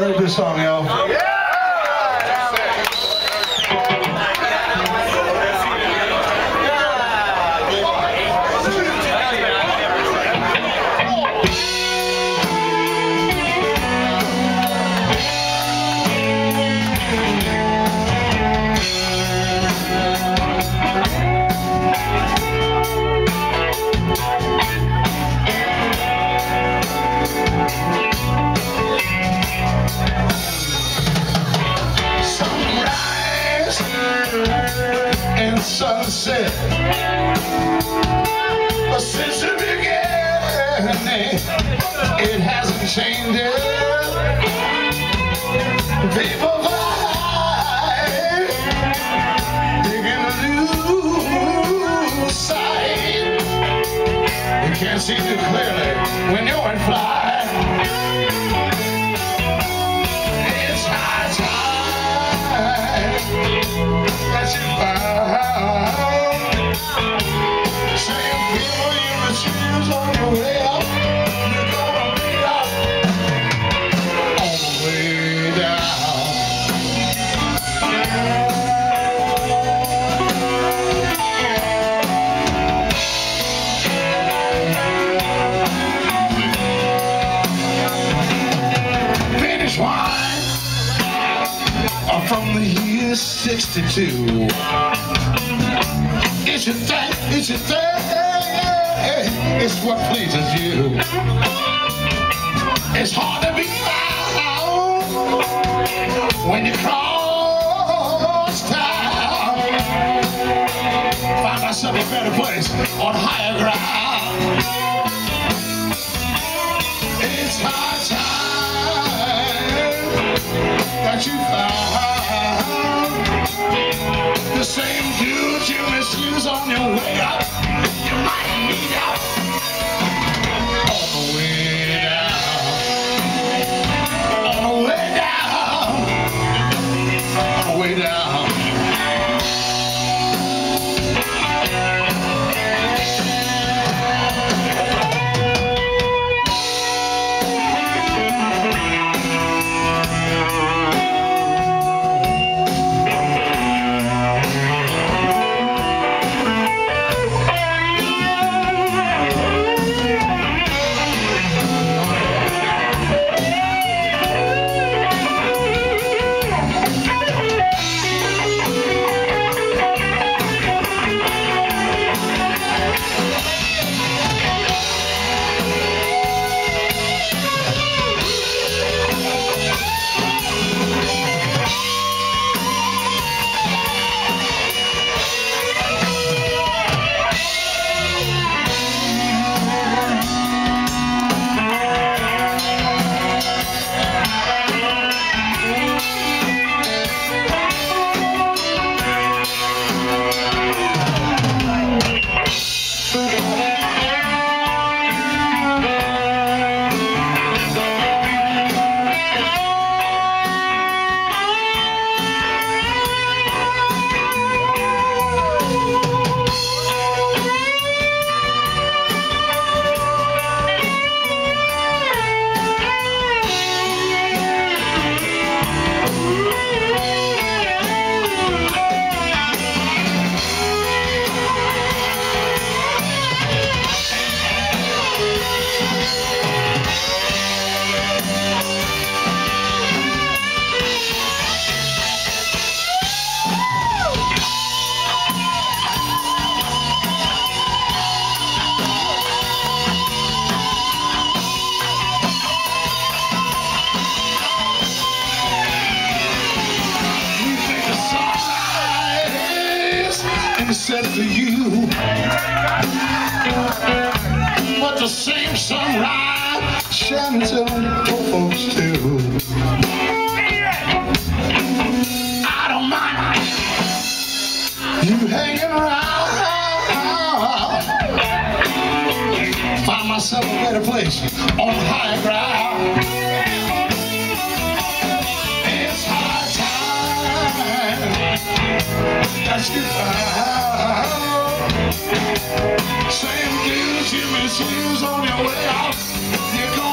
wrote this song, y'all. Sunset. But since the beginning, it hasn't changed. People fly, digging a new sight. You can't see too clearly when you're from the year 62. It's your thing, it's your thing, it's what pleases you. It's hard to be found when you cross town. Find myself a better place on higher ground. It's high time that you found the same dude you misuse on your way up. Set for you. But the same sunrise shines on poor folks too. I don't mind you hanging around. Find myself a better place on higher ground. It's high Same dudes you misuse on your way out.